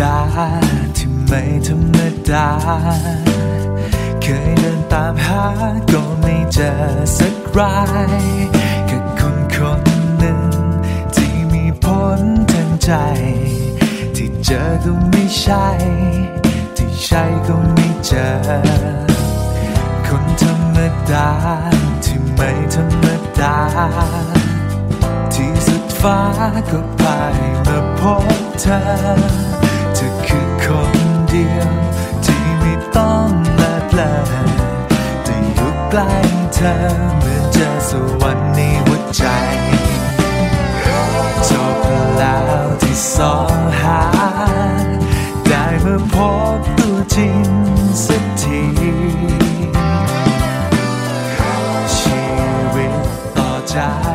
ดาที่ไม่ธรรมดา เคยเดินตามหาก็ไม่เจอสักรายแค่คนคนหนึ่ง ที่มีผลทางใจ ที่เจอก็ไม่ใช่ ที่ใช่ก็ไม่เจอ คนธรรมดาที่ไม่ธรรมดา ที่สุดฟ้าก็พายมาพบเธอ ใกล้เธอเหมือนเจอสวรรค์ในหัวใจจบแล้วที่สองหา ได้เมื่อพบตัวจริงสักทีชีวิตต่อจาก